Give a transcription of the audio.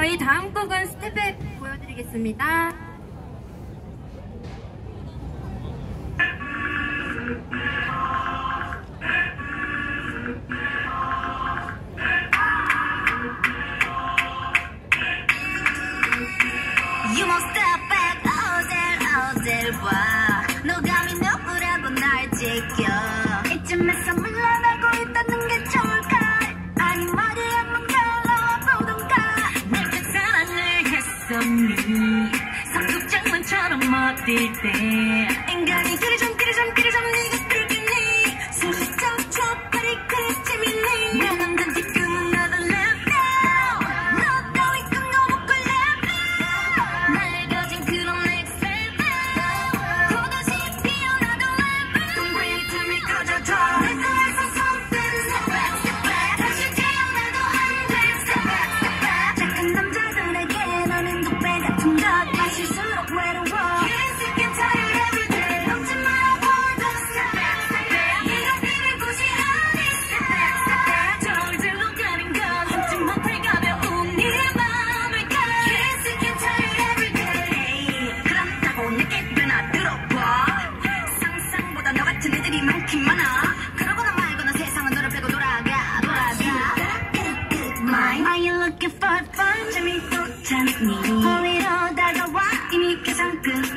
저희 다음 곡은 스텝백 보여드리겠습니다. 봐 너가 누구라고 날 지켜 이쯤에서 니 성숙장난처럼 어딜 때. 인간이 그리 좀 그리 좀 그리 좀 you looking for fun? Tell me good times, me. Hold it all, that's a why. Give me kiss on good